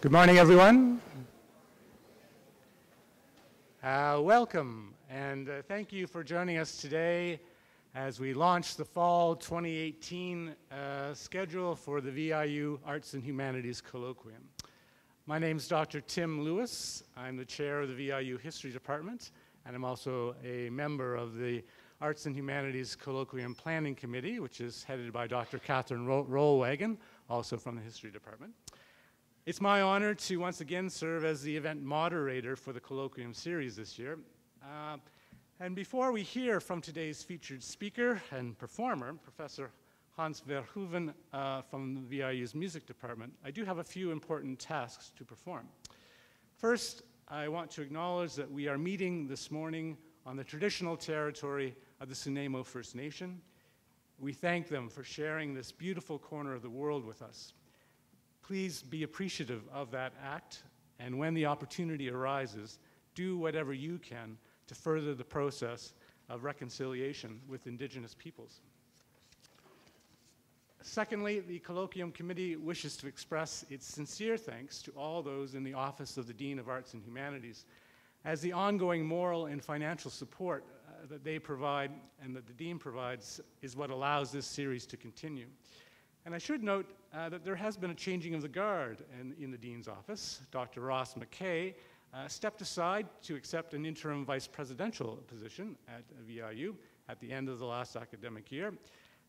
Good morning, everyone. Uh, welcome, and uh, thank you for joining us today as we launch the fall 2018 uh, schedule for the VIU Arts and Humanities Colloquium. My name is Dr. Tim Lewis. I'm the chair of the VIU History Department, and I'm also a member of the Arts and Humanities Colloquium Planning Committee, which is headed by Dr. Catherine Rollwagen, also from the History Department. It's my honor to once again serve as the event moderator for the colloquium series this year. Uh, and before we hear from today's featured speaker and performer, Professor Hans Verhoeven uh, from the VIU's music department, I do have a few important tasks to perform. First, I want to acknowledge that we are meeting this morning on the traditional territory of the Snuneymuxw First Nation. We thank them for sharing this beautiful corner of the world with us. Please be appreciative of that act, and when the opportunity arises, do whatever you can to further the process of reconciliation with indigenous peoples. Secondly, the Colloquium Committee wishes to express its sincere thanks to all those in the Office of the Dean of Arts and Humanities as the ongoing moral and financial support uh, that they provide and that the Dean provides is what allows this series to continue. And I should note uh, that there has been a changing of the guard in, in the Dean's office. Dr. Ross McKay uh, stepped aside to accept an interim vice presidential position at VIU at the end of the last academic year.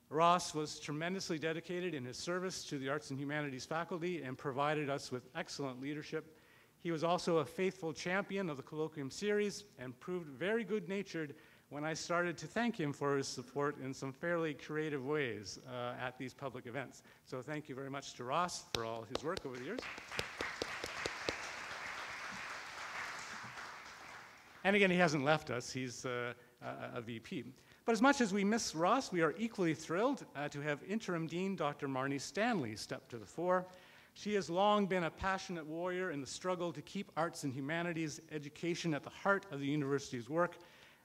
Ross was tremendously dedicated in his service to the arts and humanities faculty and provided us with excellent leadership. He was also a faithful champion of the colloquium series and proved very good natured when I started to thank him for his support in some fairly creative ways uh, at these public events. So thank you very much to Ross for all his work over the years. And again, he hasn't left us. He's uh, a, a, VP. But as much as we miss Ross, we are equally thrilled uh, to have interim dean Dr. Marnie Stanley step to the fore. She has long been a passionate warrior in the struggle to keep arts and humanities education at the heart of the university's work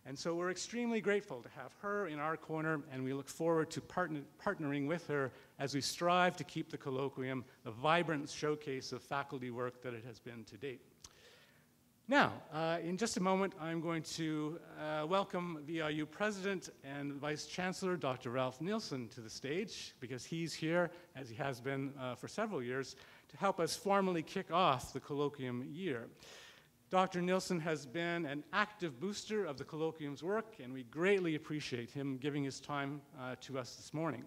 and so we're extremely grateful to have her in our corner, and we look forward to partner, partnering with her as we strive to keep the colloquium the vibrant showcase of faculty work that it has been to date. Now, uh, in just a moment, I'm going to uh, welcome VIU President and Vice Chancellor Dr. Ralph Nilsson to the stage because he's here, as he has been uh, for several years, to help us formally kick off the colloquium year. Dr. Nilsson has been an active booster of the colloquium's work, and we greatly appreciate him giving his time uh, to us this morning.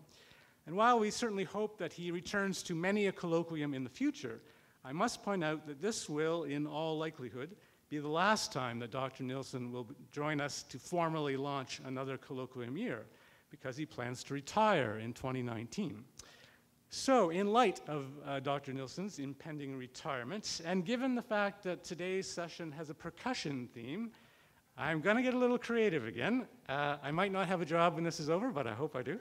And while we certainly hope that he returns to many a colloquium in the future, I must point out that this will, in all likelihood, be the last time that Dr. Nilsson will join us to formally launch another colloquium year, because he plans to retire in 2019. So, in light of uh, Dr. Nilsson's impending retirement, and given the fact that today's session has a percussion theme, I'm going to get a little creative again. Uh, I might not have a job when this is over, but I hope I do.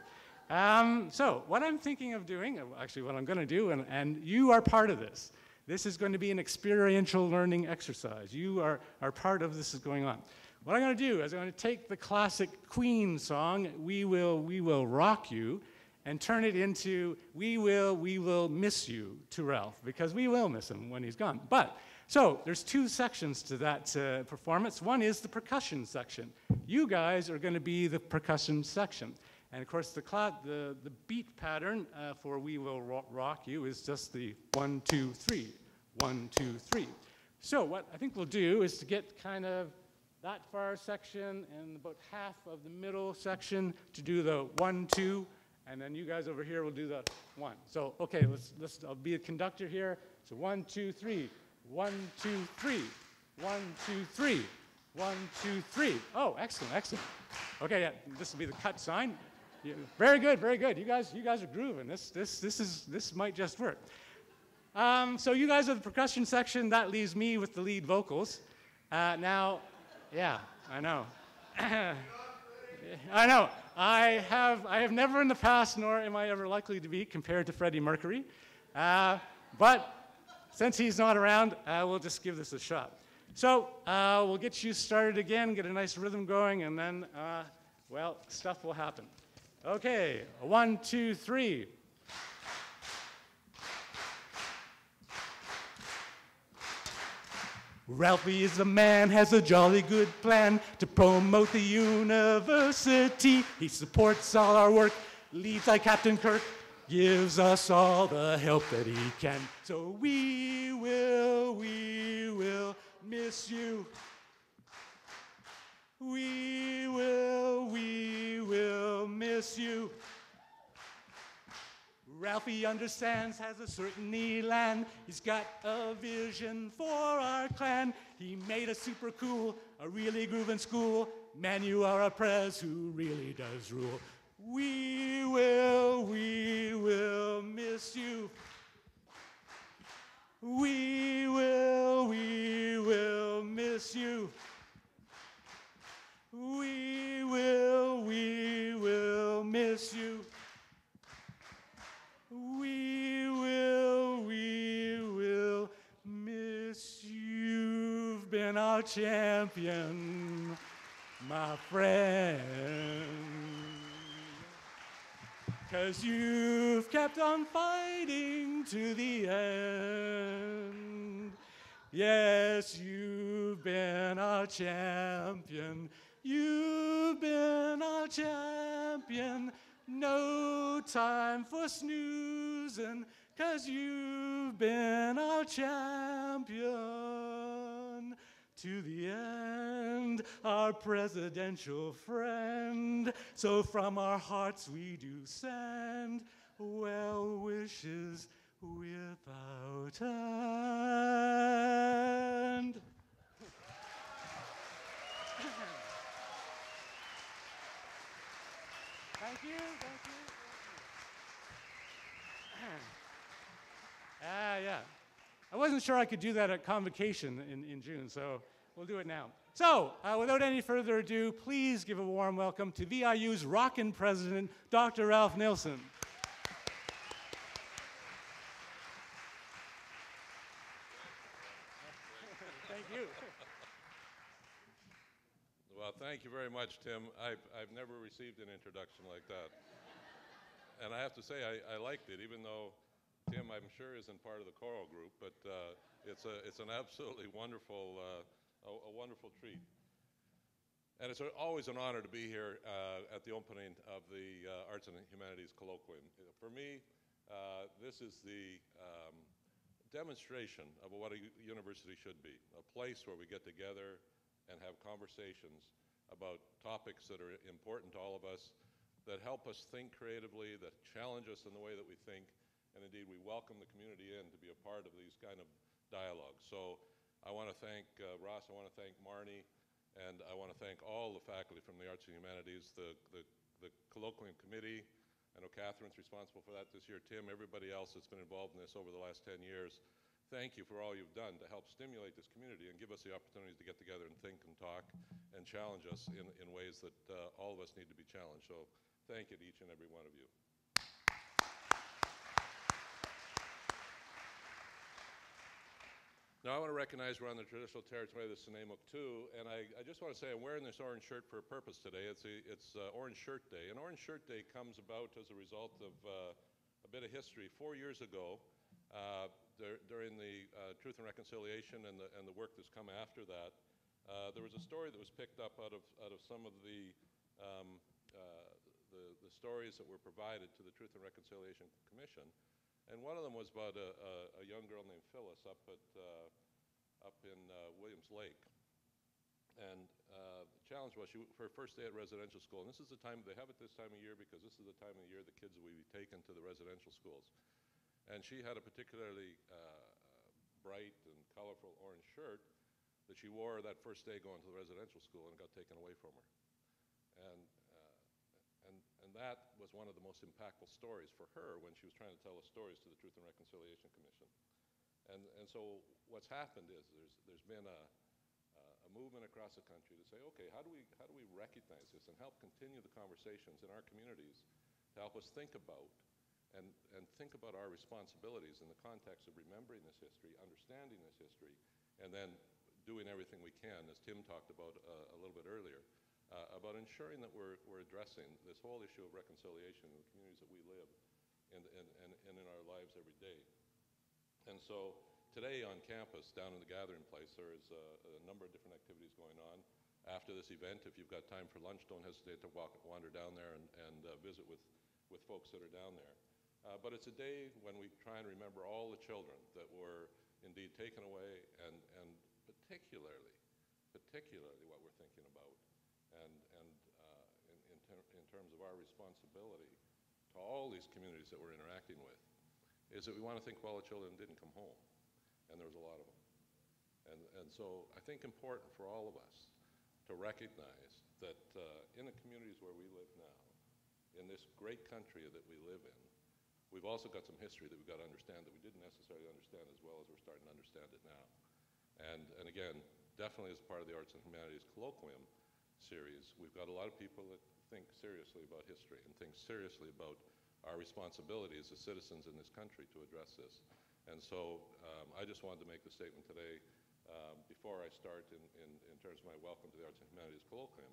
Um, so, what I'm thinking of doing, uh, actually, what I'm going to do, and, and you are part of this, this is going to be an experiential learning exercise. You are, are part of this is going on. What I'm going to do is I'm going to take the classic Queen song, We Will, We Will Rock You, and turn it into we will, we will miss you to Ralph, because we will miss him when he's gone. But, so there's two sections to that uh, performance. One is the percussion section. You guys are going to be the percussion section. And of course, the, the, the beat pattern uh, for We Will Rock You is just the one, two, three, one, two, three. So what I think we'll do is to get kind of that far section and about half of the middle section to do the one, two, and then you guys over here will do the one. So, okay, let's, let's, I'll be a conductor here. So one, two, three. One, two, three. One, two, three. One, two, three. Oh, excellent, excellent. Okay, yeah, this will be the cut sign. Yeah, very good, very good. You guys, you guys are grooving. This, this, this is, this might just work. Um, so you guys are the percussion section. That leaves me with the lead vocals. Uh, now, yeah, I know. I know. I have, I have never in the past, nor am I ever likely to be, compared to Freddie Mercury. Uh, but since he's not around, uh, we'll just give this a shot. So uh, we'll get you started again, get a nice rhythm going, and then, uh, well, stuff will happen. Okay, one, two, three. Ralphie is a man, has a jolly good plan to promote the university. He supports all our work, leads like Captain Kirk, gives us all the help that he can. So we will, we will miss you. We will, we will miss you. Ralphie understands, has a certain elan. He's got a vision for our clan. He made us super cool, a really grooving school. Man, you are a prez who really does rule. We will, we will miss you. We will, we will miss you. We will, we will miss you. Champion, my friend. Cause you've kept on fighting to the end. Yes, you've been our champion. You've been our champion. No time for snoozing, cause you've been our champion. To the end, our presidential friend. So from our hearts we do send well wishes without end. Thank you, thank you. Ah, yeah. I wasn't sure I could do that at convocation in, in June, so we'll do it now. So, uh, without any further ado, please give a warm welcome to VIU's rockin' president, Dr. Ralph Nilsson. Thank you. Well, thank you very much, Tim. I've, I've never received an introduction like that. and I have to say, I, I liked it, even though Tim, I'm sure, isn't part of the choral group, but uh, it's, a, it's an absolutely wonderful, uh, a, a, wonderful treat. And it's always an honor to be here uh, at the opening of the uh, Arts and Humanities Colloquium. For me, uh, this is the um, demonstration of what a university should be, a place where we get together and have conversations about topics that are important to all of us, that help us think creatively, that challenge us in the way that we think, and indeed we welcome the community in to be a part of these kind of dialogues. So I want to thank uh, Ross, I want to thank Marnie, and I want to thank all the faculty from the Arts and Humanities, the, the, the colloquium committee, I know Catherine's responsible for that this year, Tim, everybody else that's been involved in this over the last 10 years thank you for all you've done to help stimulate this community and give us the opportunities to get together and think and talk and challenge us in, in ways that uh, all of us need to be challenged. So thank you to each and every one of you. Now I want to recognize we're on the traditional territory of the too, and I, I, just want to say I'm wearing this orange shirt for a purpose today. It's, a, it's uh, Orange Shirt Day, and Orange Shirt Day comes about as a result of uh, a bit of history. Four years ago, uh, during the uh, Truth and Reconciliation and the, and the work that's come after that, uh, there was a story that was picked up out of, out of some of the, um, the, the, stories that were provided to the Truth and Reconciliation Commission. And one of them was about a, a, a young girl named Phyllis up, at, uh, up in Williams Lake. And uh, the challenge was she, her first day at residential school, and this is the time, they have it this time of year because this is the time of the year the kids will be taken to the residential schools. And she had a particularly uh, bright and colorful orange shirt that she wore that first day going to the residential school and got taken away from her. And, uh, and, that was one of the most impactful stories for her when she was trying to tell the stories to the Truth and Reconciliation Commission. And, and so what's happened is there's, there's been a, a movement across the country to say, okay, how do, we, how do we recognize this and help continue the conversations in our communities to help us think about and, and think about our responsibilities in the context of remembering this history, understanding this history, and then doing everything we can, as Tim talked about uh, a little bit earlier, uh, about ensuring that we're, we're addressing this whole issue of reconciliation in the communities that we live in, in, in, in our lives every day. And so Today on campus, down in the gathering place, there is a, a number of different activities going on. After this event, if you've got time for lunch, don't hesitate to walk, wander down there and, and uh, visit with, with folks that are down there. Uh, but it's a day when we try and remember all the children that were indeed taken away and, and particularly, particularly what we're thinking about and, and uh, in, in, ter in terms of our responsibility to all these communities that we're interacting with is that we want to think, well, the children didn't come home, and there was a lot of them. And, and so I think important for all of us to recognize that uh, in the communities where we live now, in this great country that we live in, we've also got some history that we've got to understand that we didn't necessarily understand as well as we're starting to understand it now. And, and again, definitely as part of the Arts and Humanities Colloquium series, we've got a lot of people that think seriously about history and think seriously about our responsibility as citizens in this country to address this. And so um, I just wanted to make the statement today um, before I start in, in, in, terms of my welcome to the Arts and Humanities Colloquium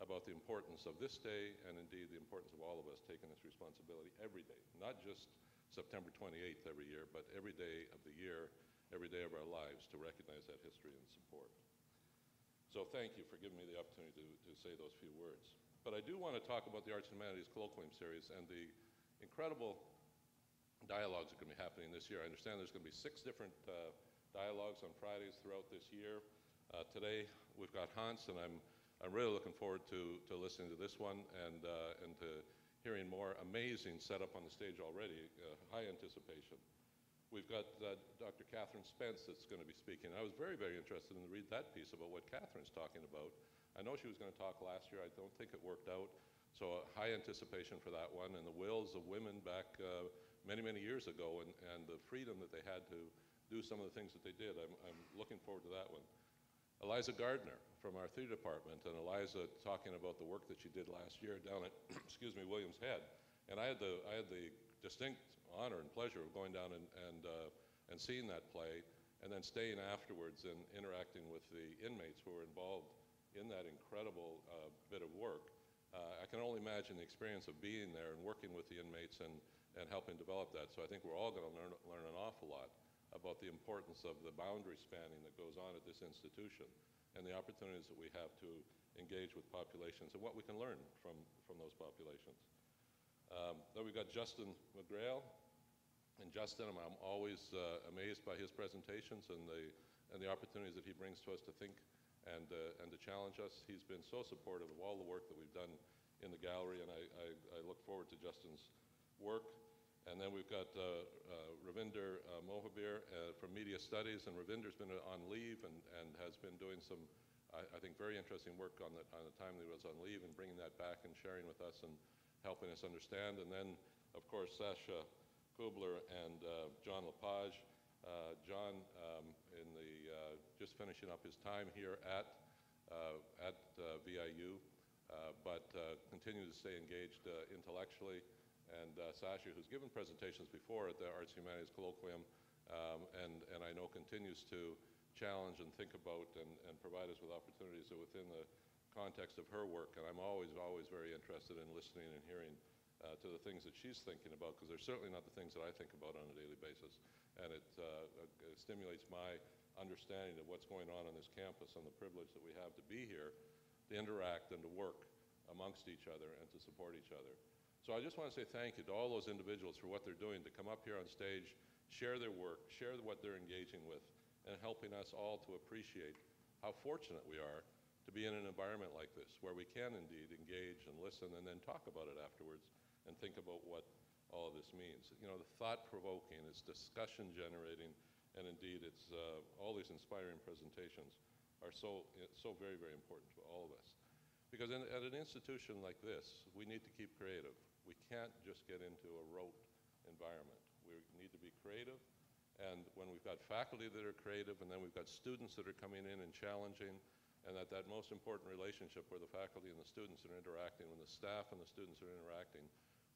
about the importance of this day and indeed the importance of all of us taking this responsibility every day, not just September 28th every year, but every day of the year, every day of our lives to recognize that history and support. So thank you for giving me the opportunity to, to say those few words. But I do want to talk about the Arts and Humanities Colloquium Series and the incredible dialogues that are going to be happening this year. I understand there's going to be six different uh, dialogues on Fridays throughout this year. Uh, today we've got Hans, and I'm, I'm really looking forward to, to listening to this one and, uh, and to hearing more amazing setup on the stage already, uh, high anticipation. We've got uh, Dr. Catherine Spence that's going to be speaking. I was very, very interested in to read that piece about what Catherine's talking about. I know she was going to talk last year. I don't think it worked out. So uh, high anticipation for that one. And the wills of women back uh, many, many years ago and, and the freedom that they had to do some of the things that they did. I'm, I'm looking forward to that one. Eliza Gardner from our theater department, and Eliza talking about the work that she did last year down at, excuse me, Williams Head. And I had the, I had the distinct honor and pleasure of going down and, and, uh, and seeing that play and then staying afterwards and interacting with the inmates who were involved in that incredible uh, bit of work. Uh, I can only imagine the experience of being there and working with the inmates and, and helping develop that. So I think we're all going to learn, learn an awful lot about the importance of the boundary spanning that goes on at this institution and the opportunities that we have to engage with populations and what we can learn from, from those populations. Um, then we've got Justin McGrail. And Justin, I'm, always uh, amazed by his presentations and the, and the opportunities that he brings to us to think and, uh, and to challenge us. He's been so supportive of all the work that we've done in the gallery, and I, I, I look forward to Justin's work. And then we've got uh, uh, Ravinder uh, Mohabeer uh, from Media Studies, and Ravinder's been on leave and, and has been doing some, I, I think, very interesting work on the, on the time that he was on leave and bringing that back and sharing with us and helping us understand. And then, of course, Sasha Koerbler and uh, John Lepage. Uh, John, um, in the just finishing up his time here at at VIU, but continue to stay engaged intellectually and uh, Sasha, who's given presentations before at the Arts Humanities Colloquium, um, and, and I know continues to challenge and think about and, and provide us with opportunities within the context of her work. And I'm always, always very interested in listening and hearing uh, to the things that she's thinking about, because they're certainly not the things that I think about on a daily basis. And it, uh, it stimulates my understanding of what's going on on this campus and the privilege that we have to be here, to interact and to work amongst each other and to support each other. So I just want to say thank you to all those individuals for what they're doing to come up here on stage, share their work, share what they're engaging with, and helping us all to appreciate how fortunate we are to be in an environment like this, where we can indeed engage and listen and then talk about it afterwards and think about what all of this means. You know, the thought-provoking, it's discussion-generating, and indeed it's uh, all these inspiring presentations are so, so very, very important to all of us. Because in, at an institution like this, we need to keep creative. We can't just get into a rote environment. We need to be creative. And when we've got faculty that are creative, and then we've got students that are coming in and challenging, and that that most important relationship where the faculty and the students are interacting, when the staff and the students are interacting,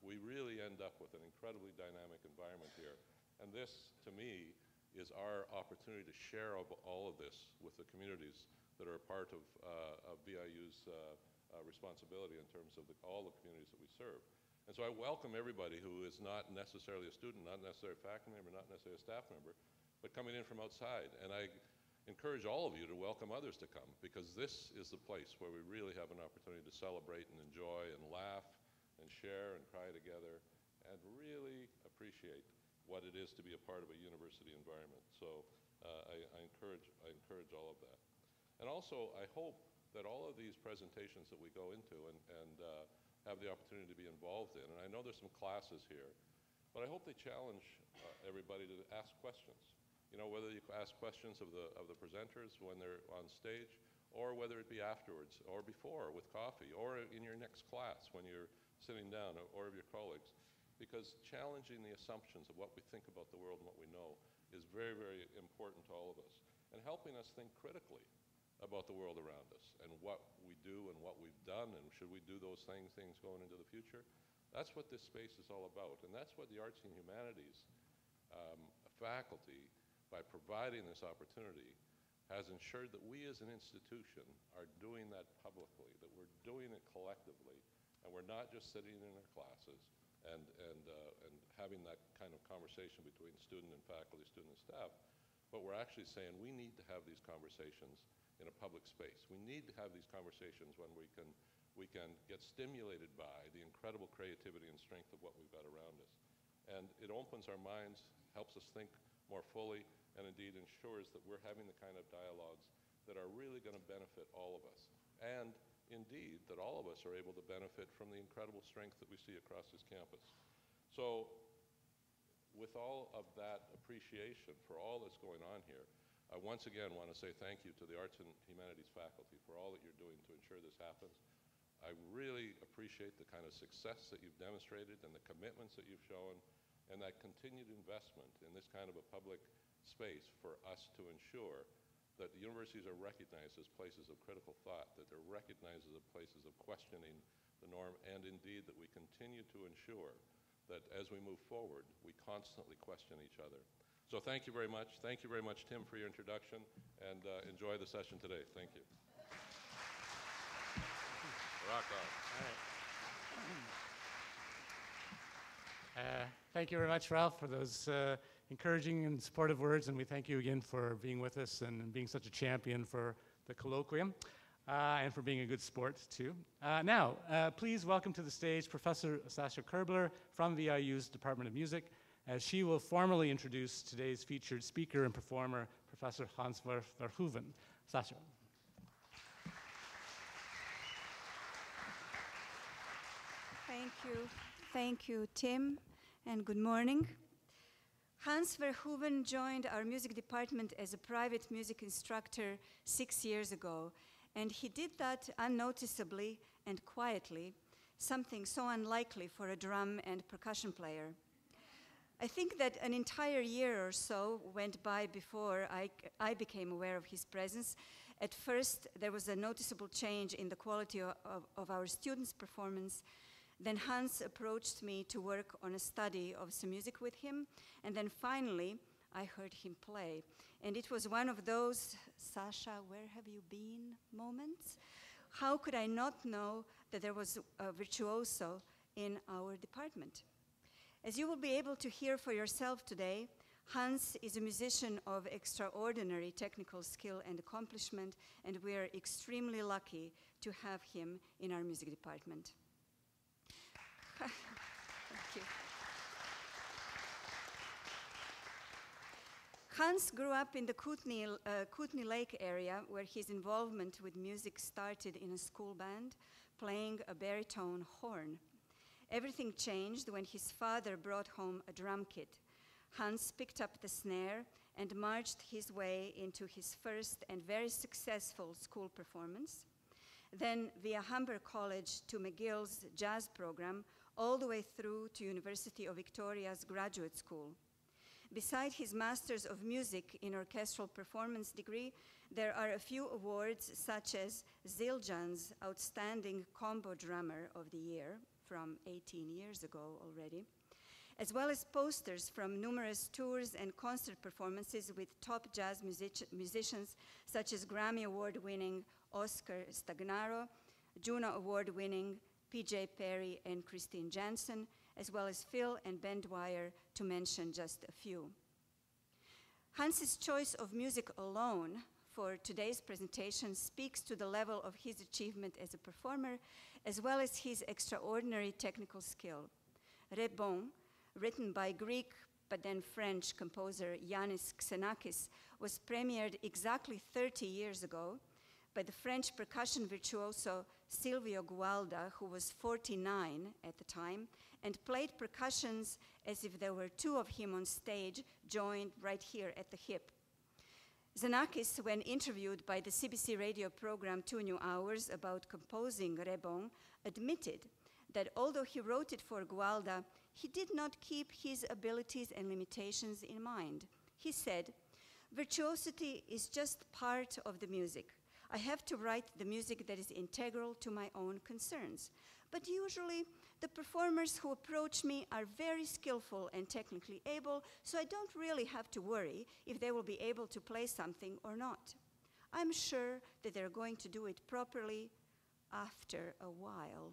we really end up with an incredibly dynamic environment here. And this, to me, is our opportunity to share all of this with the communities that are a part of, uh, of VIU's uh, uh, responsibility in terms of the, all the communities that we serve. And so I welcome everybody who is not necessarily a student, not necessarily a faculty member, not necessarily a staff member, but coming in from outside. And I encourage all of you to welcome others to come because this is the place where we really have an opportunity to celebrate and enjoy and laugh and share and cry together and really appreciate what it is to be a part of a university environment. So uh, I, I, encourage, I encourage all of that. And also, I hope that all of these presentations that we go into and, and uh, have the opportunity to be involved in, and I know there's some classes here, but I hope they challenge uh, everybody to ask questions. You know, whether you ask questions of the, of the presenters when they're on stage, or whether it be afterwards, or before with coffee, or in your next class when you're sitting down, or, of your colleagues because challenging the assumptions of what we think about the world and what we know is very, very important to all of us. And helping us think critically about the world around us and what we do and what we've done and should we do those same things going into the future. That's what this space is all about. And that's what the Arts and Humanities um, faculty, by providing this opportunity, has ensured that we as an institution are doing that publicly, that we're doing it collectively, and we're not just sitting in our classes, and, and, uh, and having that kind of conversation between student and faculty, student and staff. But we're actually saying we need to have these conversations in a public space. We need to have these conversations when we can, we can get stimulated by the incredible creativity and strength of what we've got around us. And it opens our minds, helps us think more fully, and indeed ensures that we're having the kind of dialogues that are really going to benefit all of us. And indeed, that all of us are able to benefit from the incredible strength that we see across this campus. So with all of that appreciation for all that's going on here, I once again want to say thank you to the Arts and Humanities faculty for all that you're doing to ensure this happens. I really appreciate the kind of success that you've demonstrated and the commitments that you've shown and that continued investment in this kind of a public space for us to ensure that the universities are recognized as places of critical thought, that they're recognized as places of questioning the norm, and indeed that we continue to ensure that as we move forward, we constantly question each other. So thank you very much. Thank you very much, Tim, for your introduction, and uh, enjoy the session today. Thank you. Rock on. Uh, thank you very much, Ralph, for those uh, encouraging and supportive words, and we thank you again for being with us and being such a champion for the colloquium. Uh, and for being a good sport, too. Uh, now, uh, please welcome to the stage Professor Sasha Koerbler from VIU's Department of Music, as she will formally introduce today's featured speaker and performer, Professor Hans Verhoeven. Sasha. Thank you. Thank you, Tim, and good morning. Hans Verhoeven joined our music department as a private music instructor six years ago, and he did that unnoticeably and quietly, something so unlikely for a drum and percussion player. I think that an entire year or so went by before I, I became aware of his presence. At first, there was a noticeable change in the quality of, of, of our students' performance, then Hans approached me to work on a study of some music with him, and then finally I heard him play. And it was one of those, Sasha, where have you been moments? How could I not know that there was a virtuoso in our department? As you will be able to hear for yourself today, Hans is a musician of extraordinary technical skill and accomplishment, and we are extremely lucky to have him in our music department. Thank you. Hans grew up in the Kootenay, uh, Kootenay Lake area where his involvement with music started in a school band, playing a baritone horn. Everything changed when his father brought home a drum kit. Hans picked up the snare and marched his way into his first and very successful school performance. Then, via Humber College to McGill's jazz program, all the way through to University of Victoria's graduate school. Beside his Masters of Music in Orchestral Performance degree, there are a few awards such as Zildjian's Outstanding Combo Drummer of the Year from 18 years ago already, as well as posters from numerous tours and concert performances with top jazz music musicians such as Grammy Award-winning Oscar Stagnaro, Juno Award-winning PJ Perry and Christine Jensen, as well as Phil and Ben Dwyer, to mention just a few. Hans's choice of music alone for today's presentation speaks to the level of his achievement as a performer, as well as his extraordinary technical skill. Rebond, written by Greek but then French composer Iannis Xenakis, was premiered exactly 30 years ago by the French percussion virtuoso Sylvio Gualda, who was 49 at the time, and played percussions as if there were two of him on stage, joined right here at the hip. Xenakis, when interviewed by the CBC radio program Two New Hours about composing Rebond, admitted that although he wrote it for Gualda, he did not keep his abilities and limitations in mind. He said, Virtuosity is just part of the music. I have to write the music that is integral to my own concerns. But usually, the performers who approach me are very skillful and technically able, so I don't really have to worry if they will be able to play something or not. I'm sure that they're going to do it properly after a while.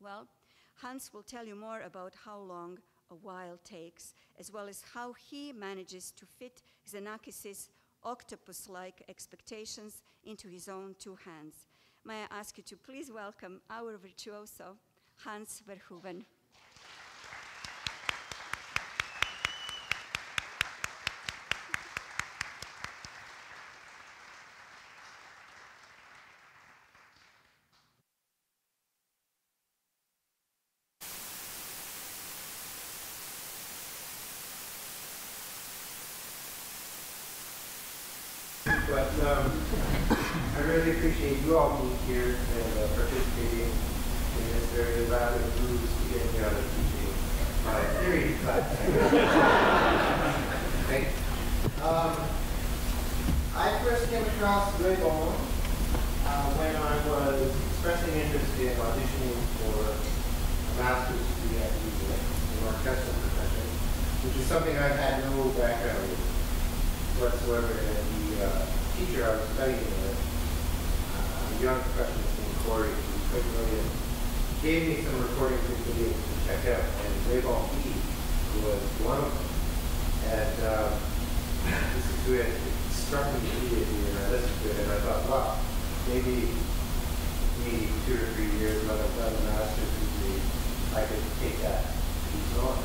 well, Hans will tell you more about how long a while takes, as well as how he manages to fit Xenakis' octopus-like expectations into his own two hands. May I ask you to please welcome our virtuoso, Hans Verhoeven. But um, I really appreciate you all being here and uh, participating in this very loud and blues to get me out of teaching my theory class. Thanks. Um, I first came across Rebond uh, when I was expressing interest in auditioning for a master's degree at UCLA in orchestral percussion, which is something I've had no background in whatsoever. And the uh, teacher I was studying with, uh, a young professional named Corey, who was quite brilliant, gave me some recordings of videos to check out, and Rebond B was one of them. And um, this is who it struck me immediately, and I listened to it, and I thought, wow, maybe maybe two or three years when I've done a master's degree, I could take that piece on.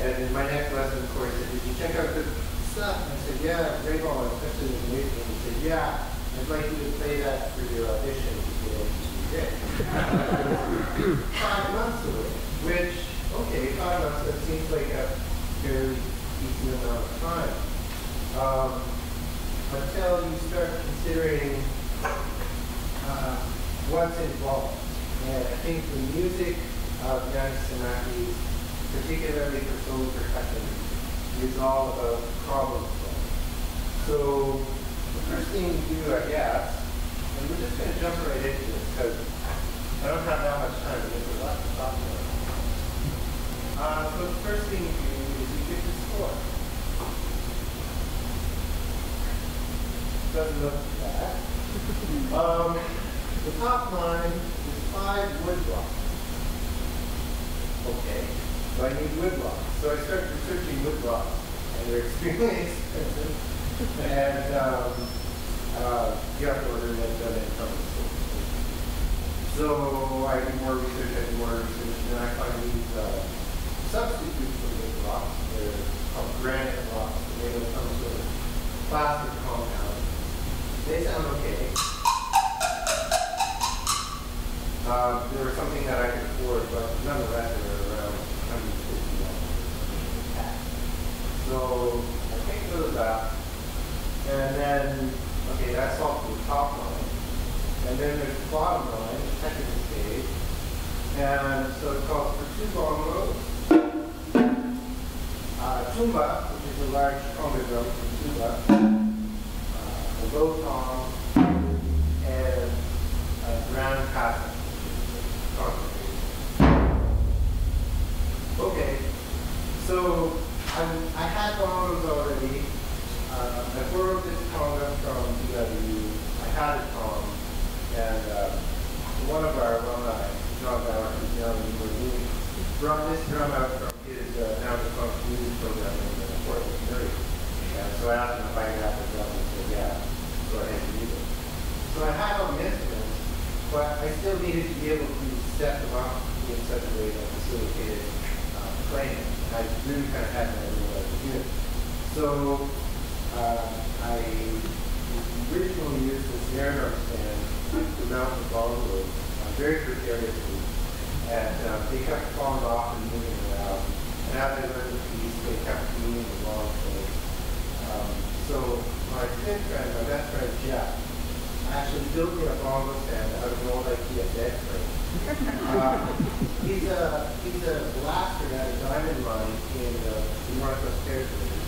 And in my next lesson, of course, said, did you check out the stuff? And I said, yeah, Rebond, especially the music. And he said, yeah, I'd like you to play that for your audition get into the Five months away, which, okay, five months, that seems like a fairly decent amount of time. Um, until you start considering uh, what's involved. And I think the music of Iannis Xenakis, particularly for solo percussion, is all about problem solving. So the first thing you do, I guess, and we're just going to jump right into this because I don't have that much time, there's a lot to talk about. Uh, so the first thing you do is you get the score. Doesn't look bad. Um, the top line is five wood blocks. Okay, so I need wood blocks. So I start researching wood blocks, and they're extremely expensive. and um, uh, you have to order them done in the store. So I do more research, I do more research, and I find these uh, substitutes for wood blocks. They're called granite blocks. They're made of some sort of plastic compound. They sound okay. Um, they were something that I could afford, but nonetheless, they were around $150. So I take those out, and then, okay, that's off the top line. And then there's the bottom line, the second stage. And so it calls for two bongos, uh, tumba, which is a large conga drum from tuba, uh, a low tom, and a grosse caisse. Okay, so I, I had congas already. Uh, I borrowed this congas from DW. I had it from, and uh, one of our alumni, John Bauer, who's now in New brought this drum out from his uh, now defunct music program in the Fort Missouri. And so I asked him if I could have the drum, and he said, yeah, go ahead and use it. So I had on this but I still needed to be able to set them up in such a way that facilitated uh, playing. I really kind of had no idea what I was. So uh, I originally used this drum stand to mount the bongos uh, very precariously, and uh, they kept falling off and moving around. And as I learned the piece, they kept moving the. Um, so my friend, my best friend Jeff, actually built me a bongo stand out of an old IKEA bed frame. uh, he's a he's a blaster at a diamond mine in uh, the Northwest Territories,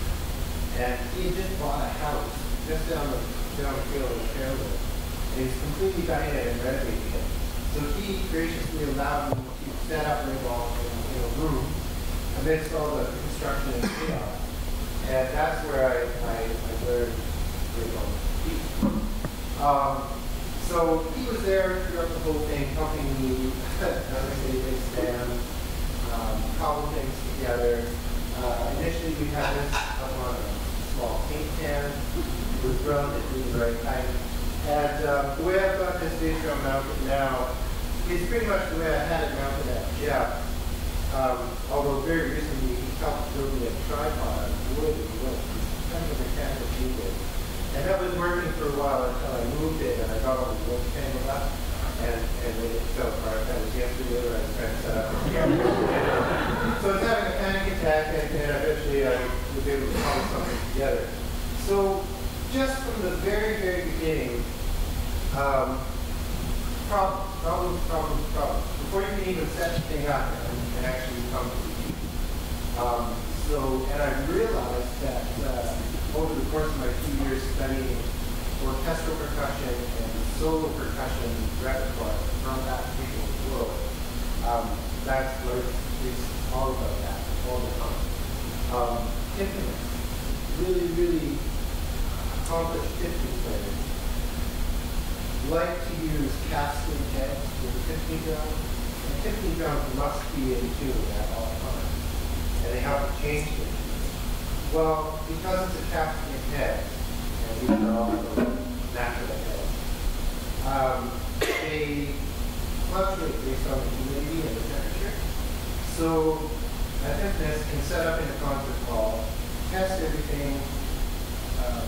and he had just bought a house just down the down the field in Fairwood, and he's completely it and renovating it. So he graciously allowed me to set up my ball in, in a room amidst all the construction and chaos, and that's where I I, I learned ring um, so he was there throughout the whole thing, helping me, say, big um, cobble things together. Uh, initially, we had this up on a small paint can. It was relatively very tight. And uh, the way I've got this drum mounted now is pretty much the way I had it mounted at Jeff. Um, although very recently he helped build me a tripod of wood well. Kind of a mechanical genius. And that was working for a while until I moved it and I got all the wood tangled up and, and then it fell apart. That was yesterday when I was trying to set up. so I was having a panic attack and, eventually I was able to cobble something together. So just from the very, very beginning, um, problem, problem, problem, problem. Before you can even set the thing up and, and actually come to the. Um, so, and I realized that uh, over the course of my two years studying orchestral percussion and solo percussion repertoire from that particular world, um, that's what it's all about that, all the time. Um, timpanists, really, really accomplished timpani players, like to use casting heads with a timpani drum, and timpani drums must be in tune at all times, and they have to change them well, because it's a Capricorn head, and these are all natural heads, um, they fluctuate based on the humidity and the temperature. So a timpanist can set up in a concert hall, test everything, uh,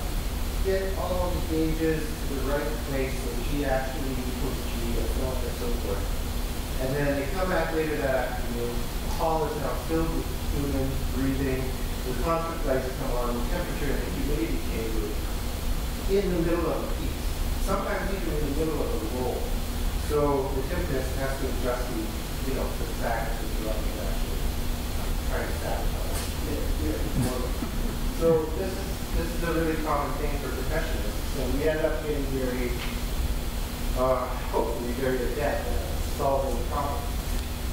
get all the gauges to the right place so G actually equals G and so on and so forth. And then they come back later that afternoon, the hall is now filled with human breathing, the concert lights come on, the temperature and the humidity changes in the middle of a piece, sometimes even in the middle of a roll. So the timpanist has to adjust the, you know, the fact that the drum is actually trying to sabotage. So this is this is a really common thing for percussionists. So we end up getting very, uh, hopefully very adept at solving the problem.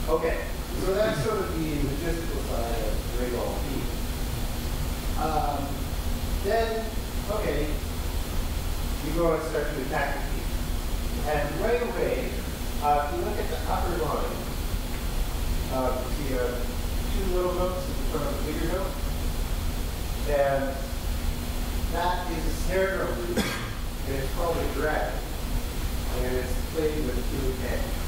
Okay, so that's sort of the logistical side of All P. Um, then, okay, you go and start to attack the key. And right away, uh, if you look at the upper line, uh, you see uh, two little notes in front of the bigger note. And that is a snare drum loop, and it's called a drag. And it's played with two hand.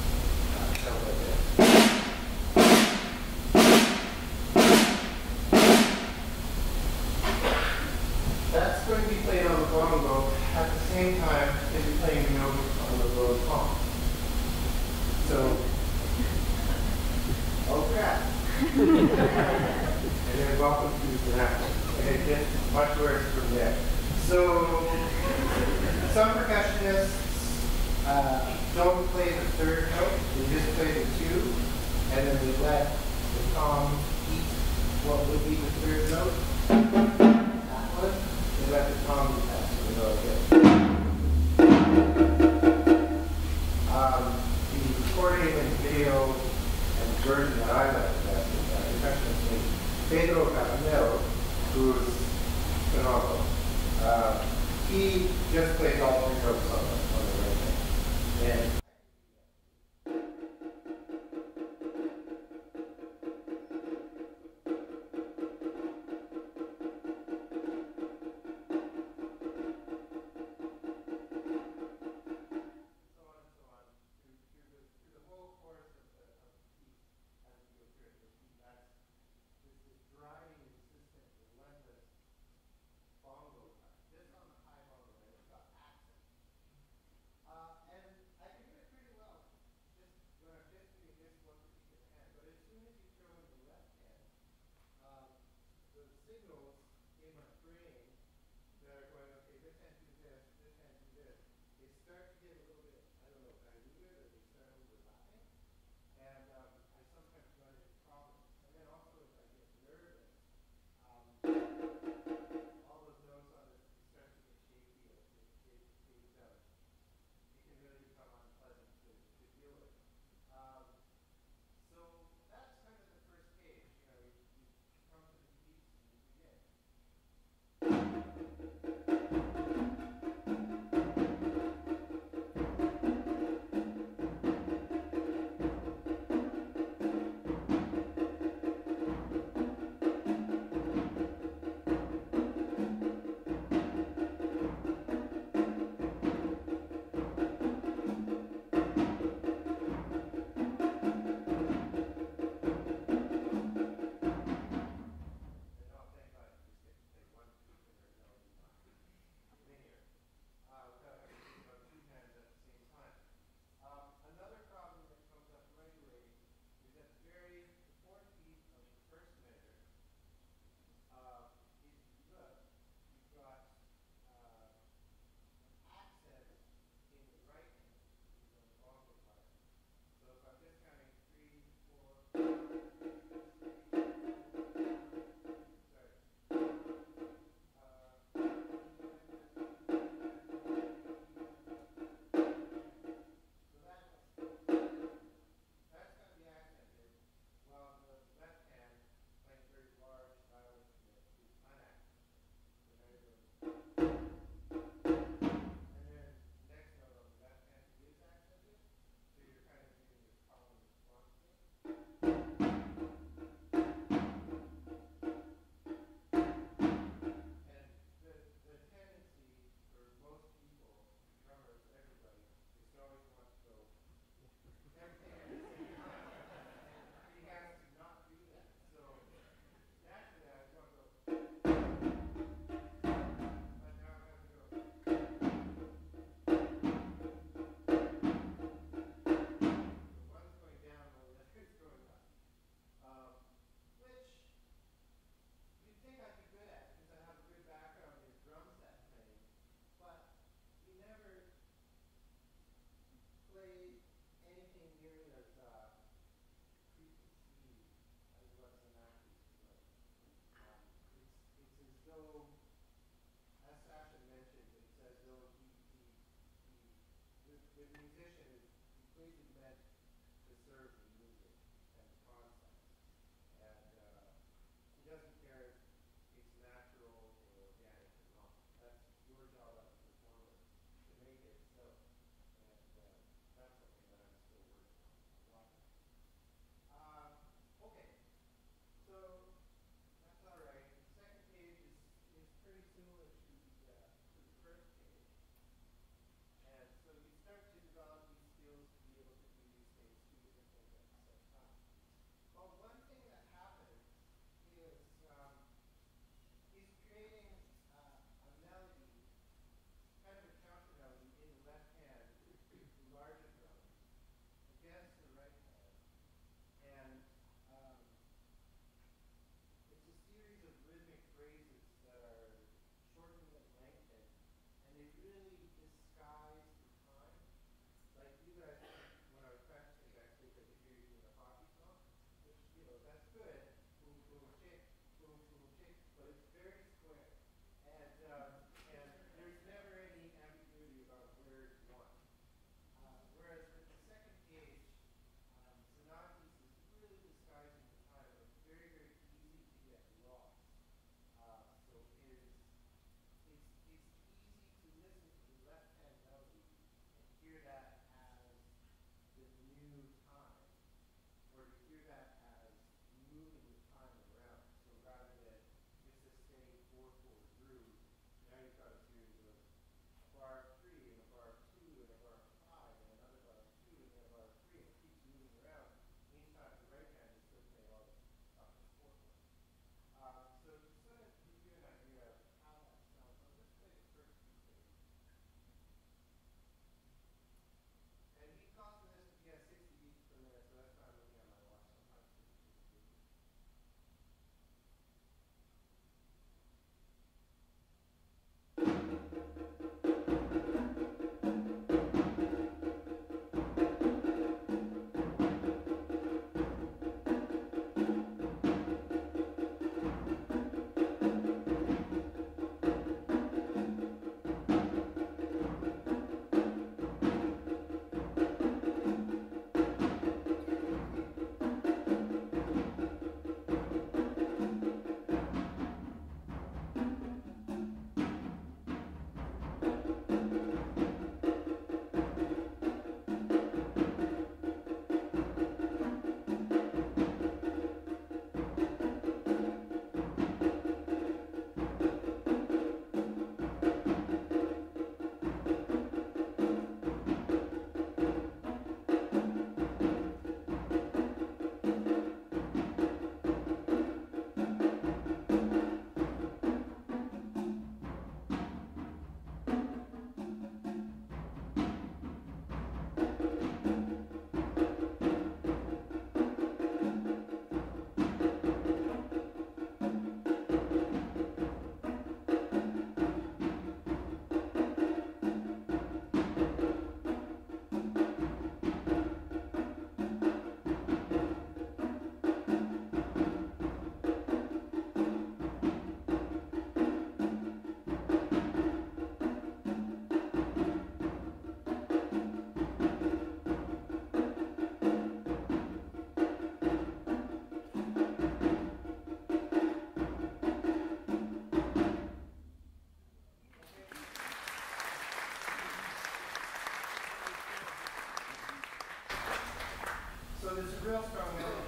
Real strong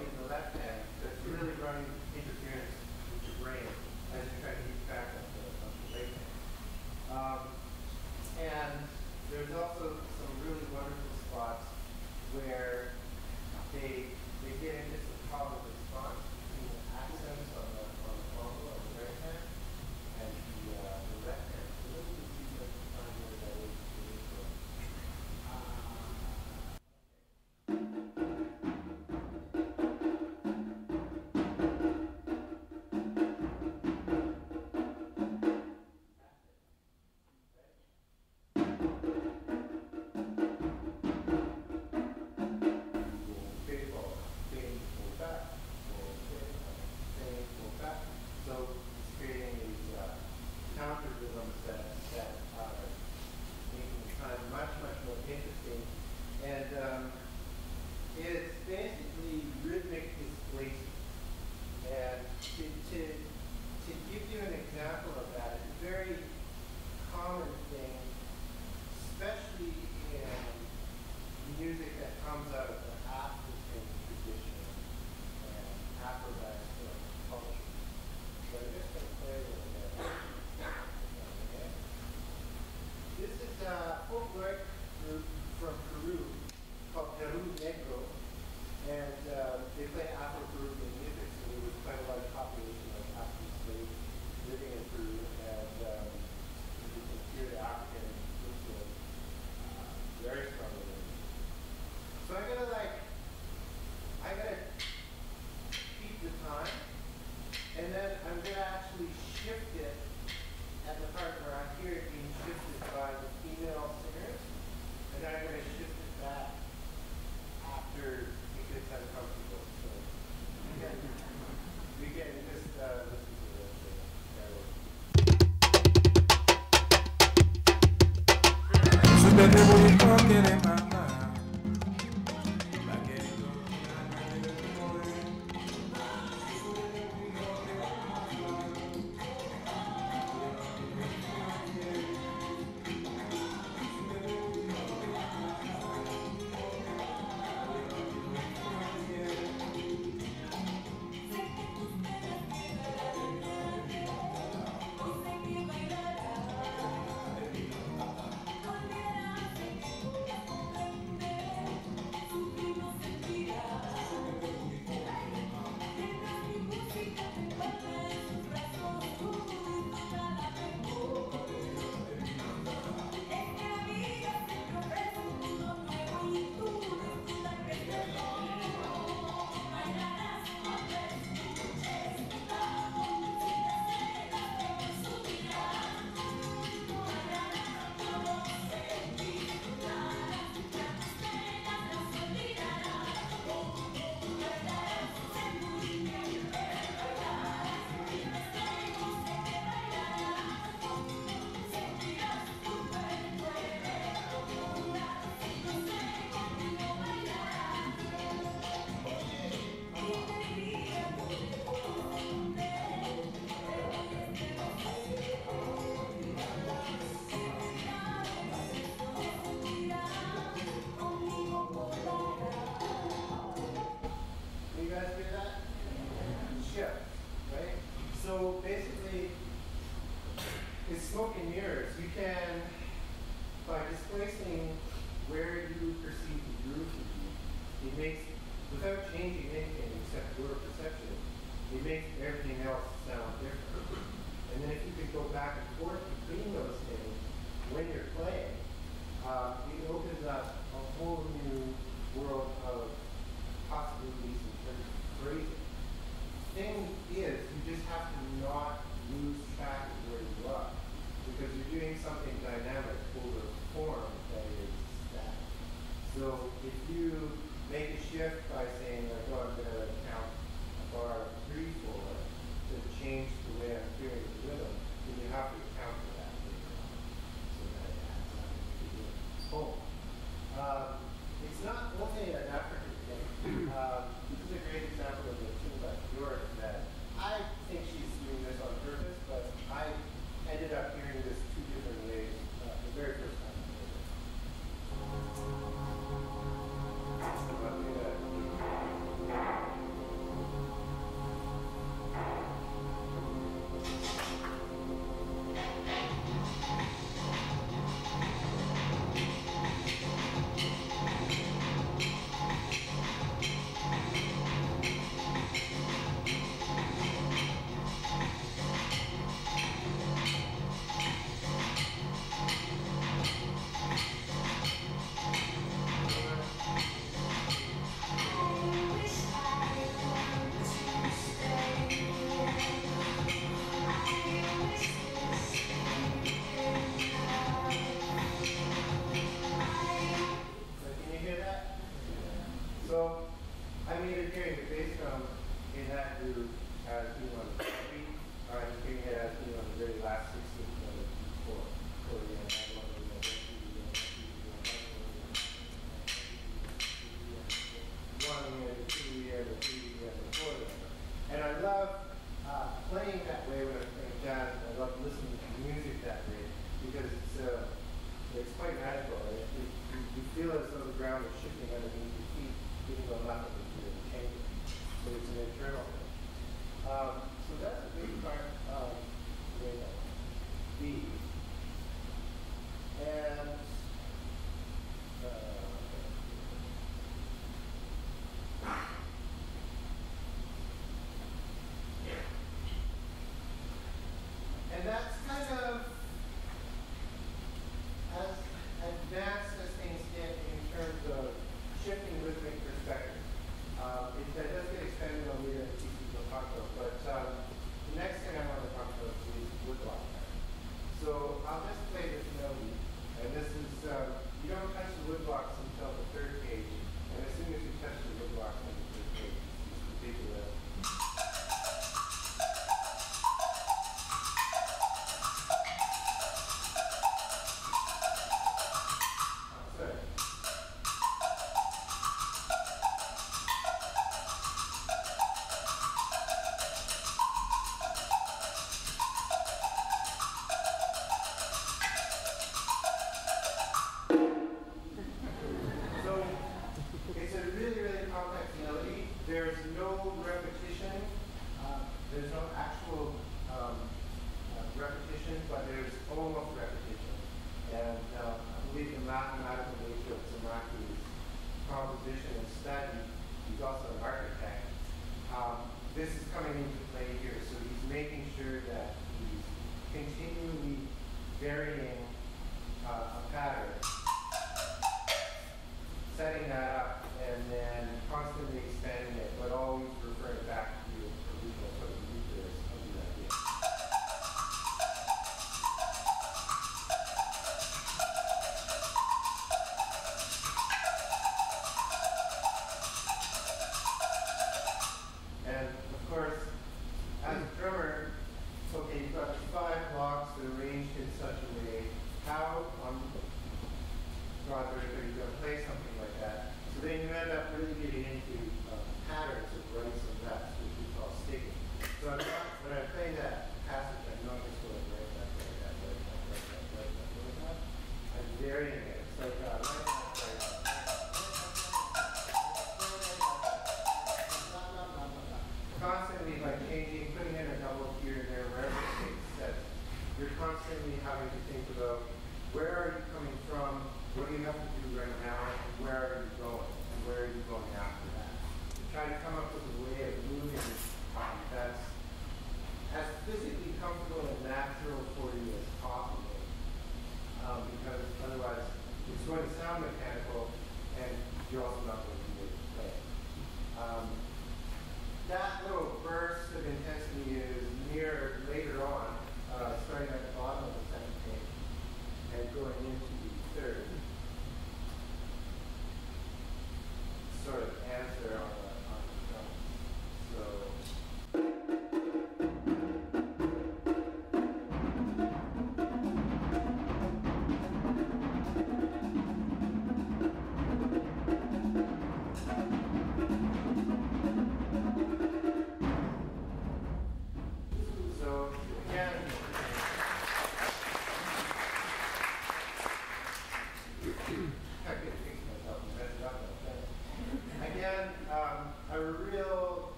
Thank you.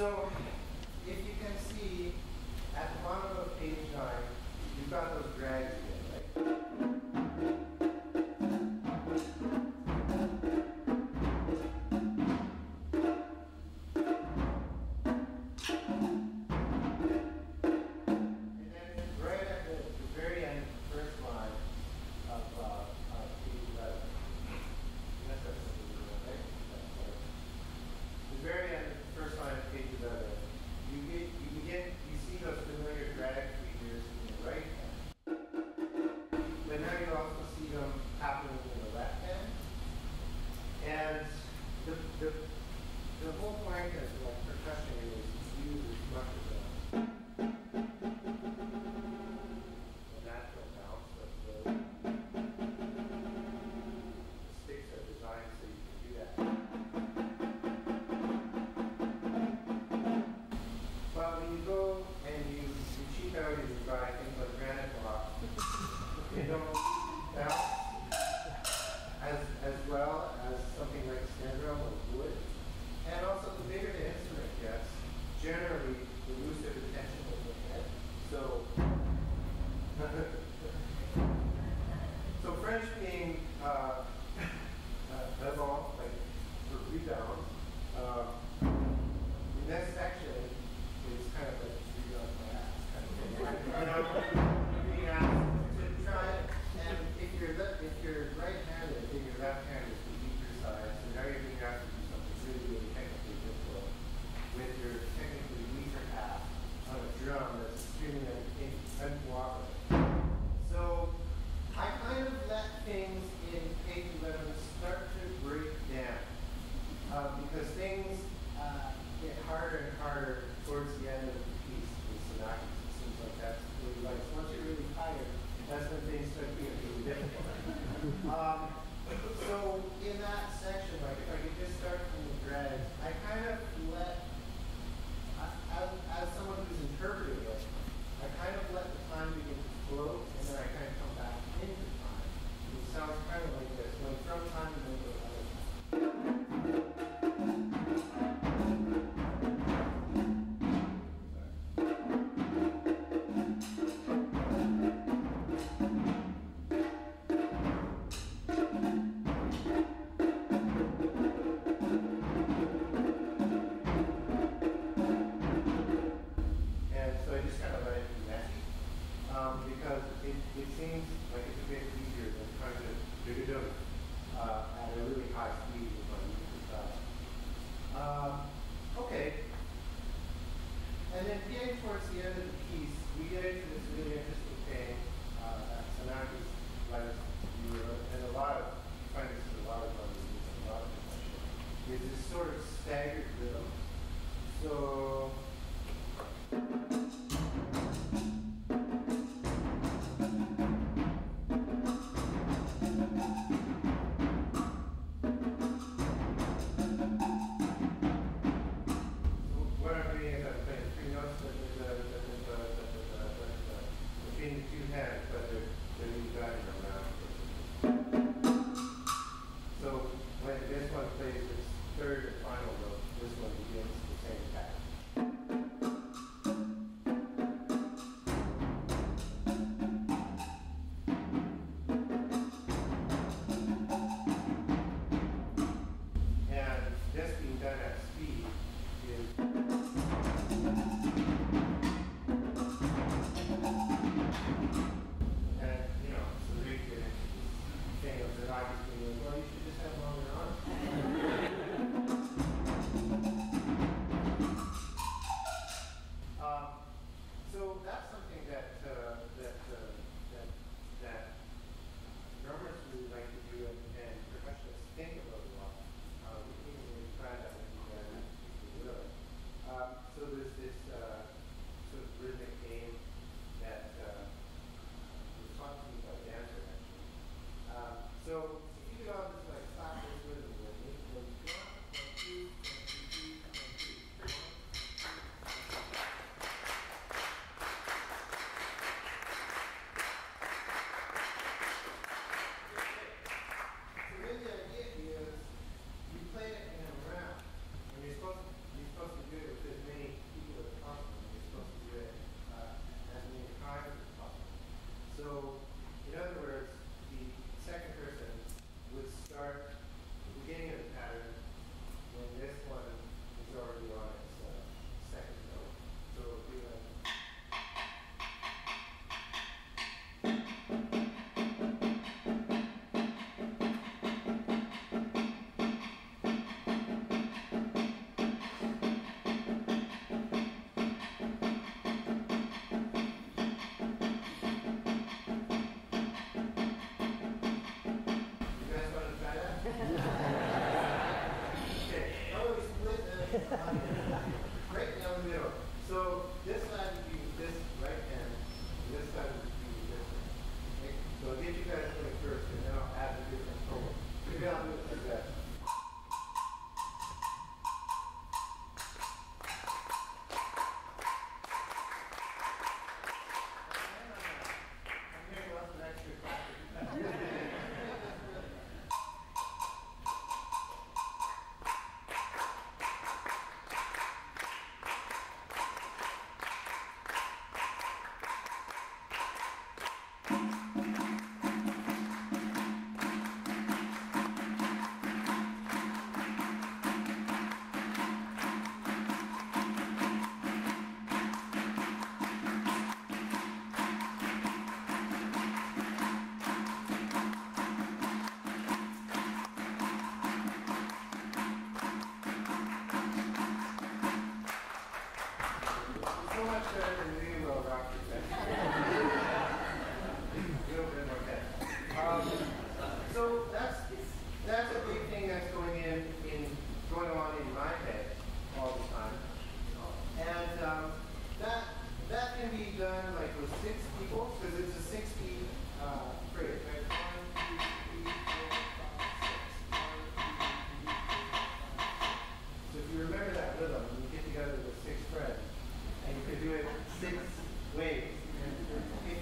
So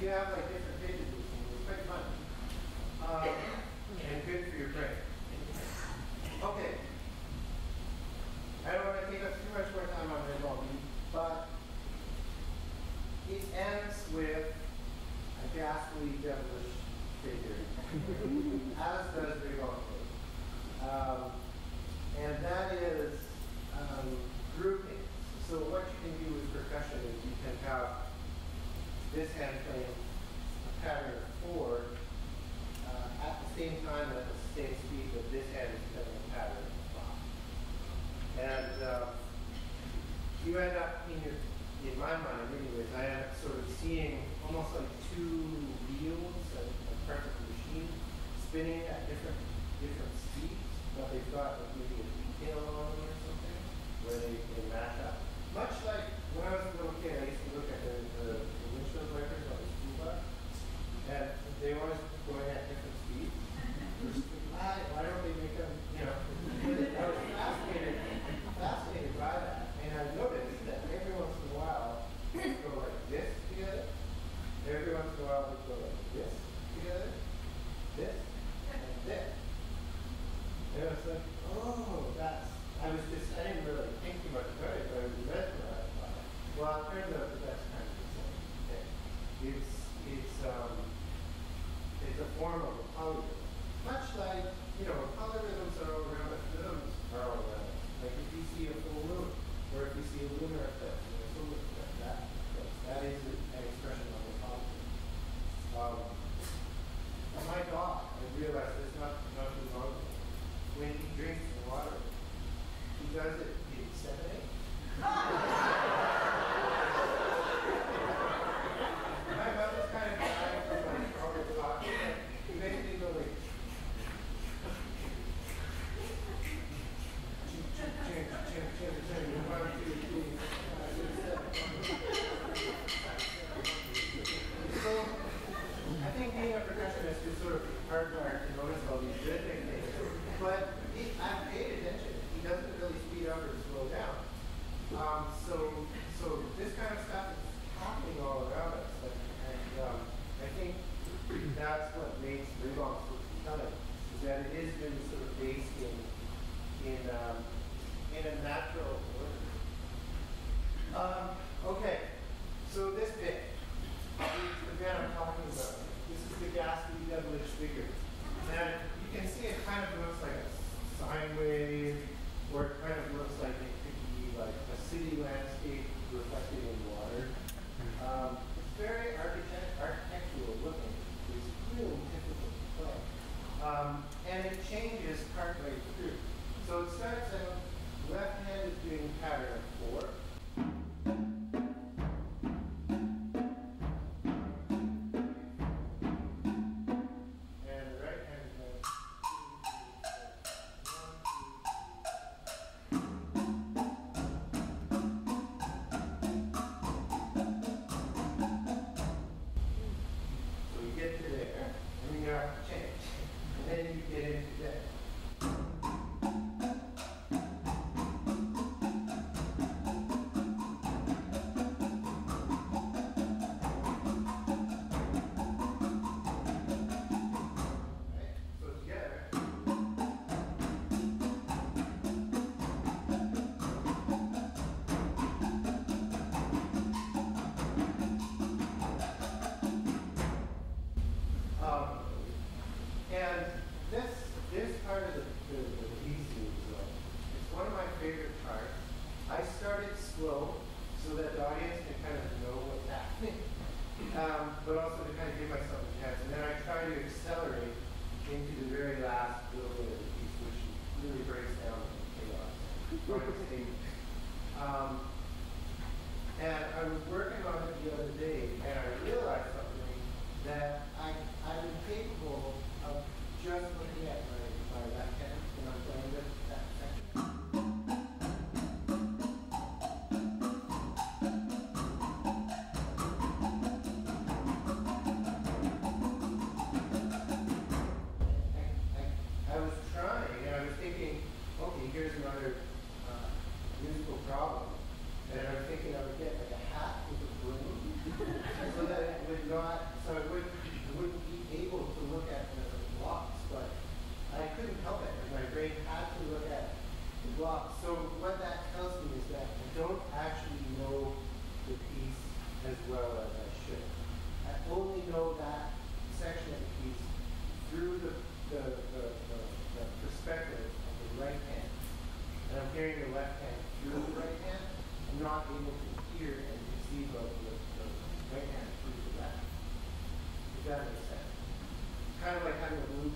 you have like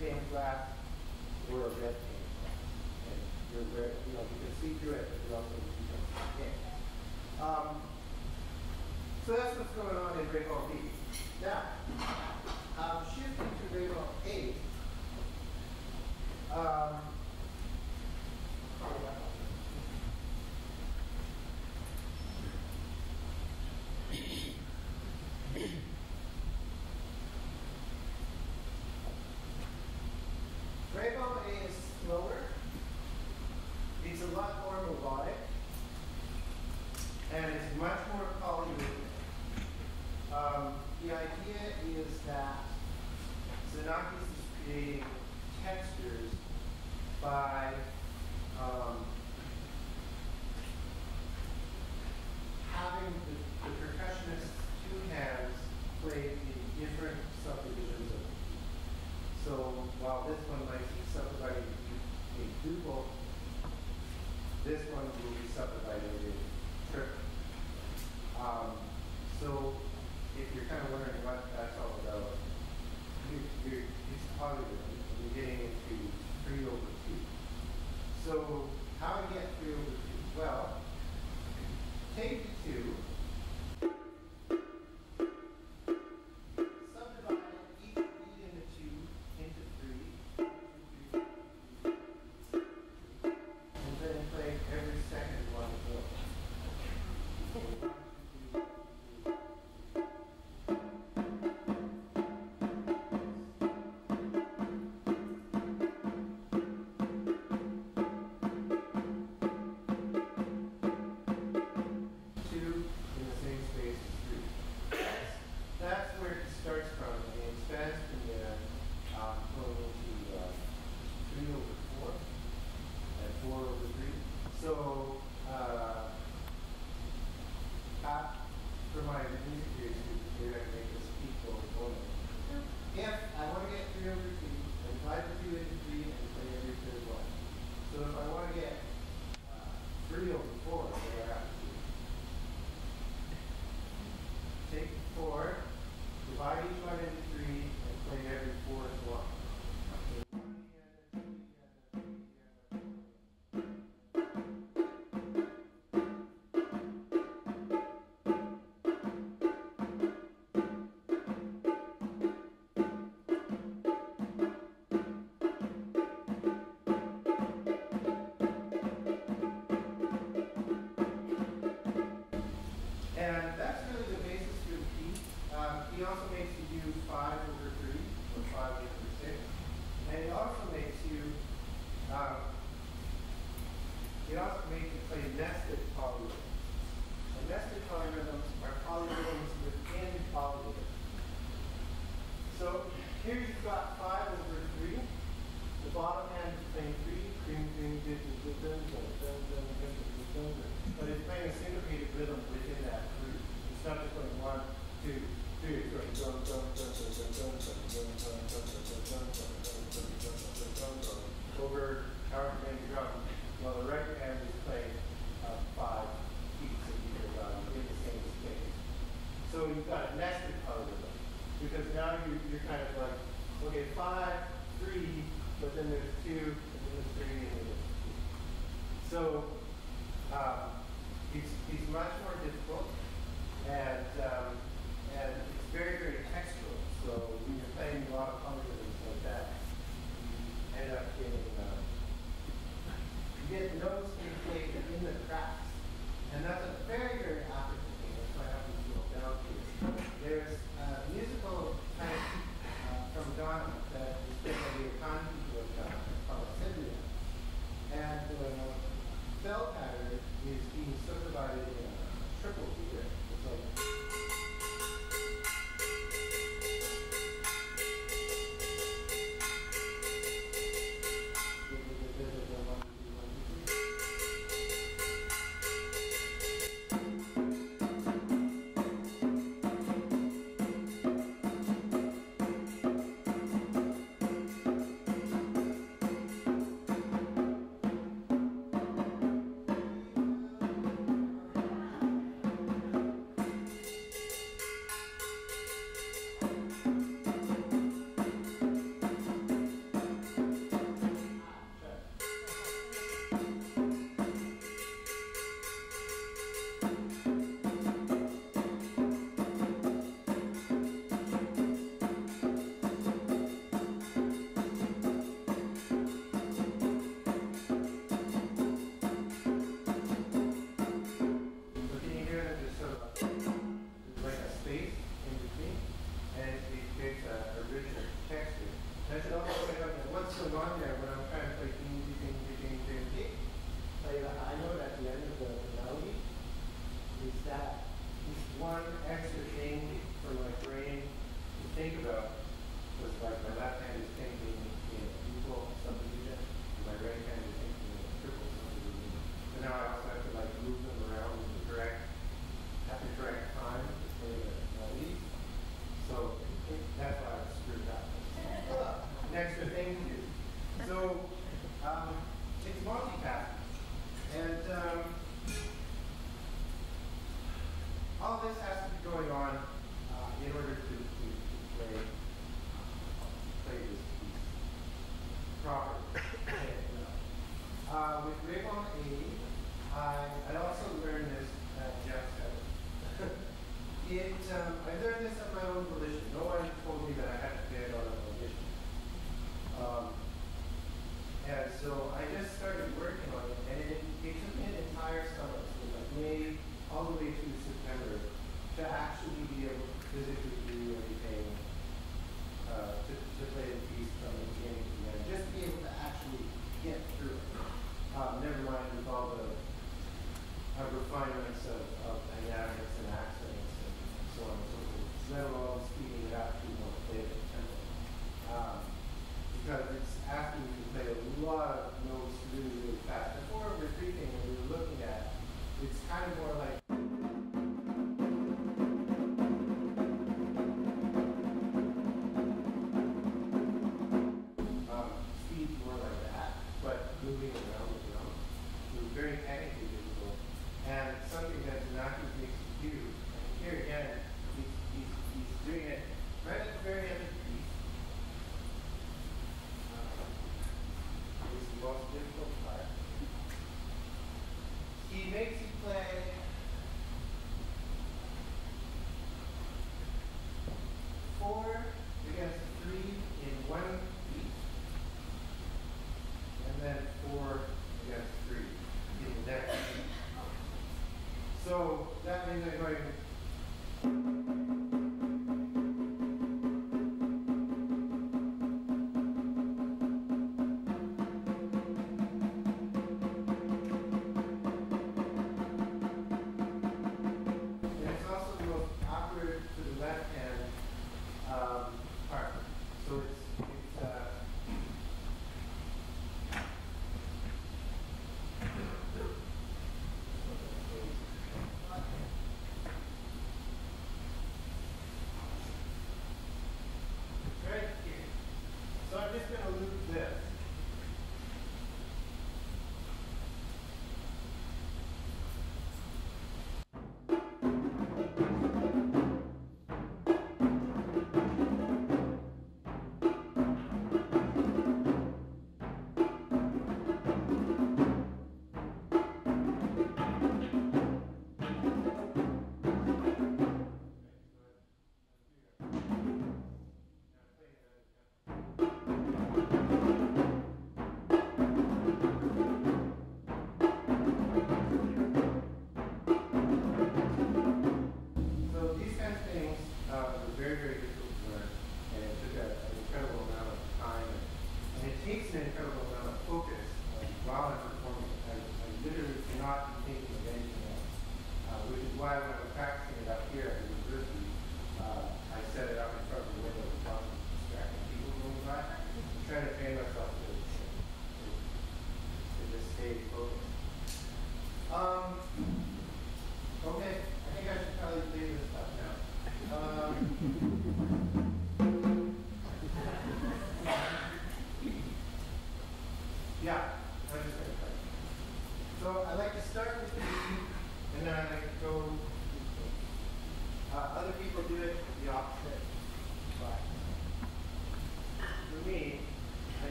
came black, or a red came from. And you're, you know, you can see through it, but you also you can see pink. Um, so that's what's going on in Rainbow B. Now, um, shifting to Rainbow A, um,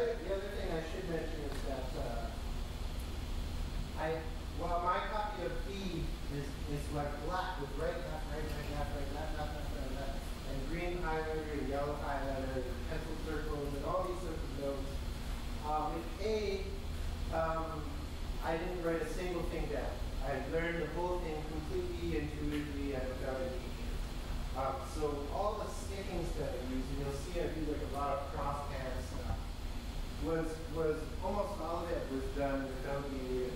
other the other thing I should mention is that uh, I was was almost all of it was done without me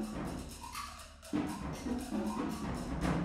Thank you.